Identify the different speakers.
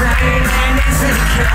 Speaker 1: insane and insecure.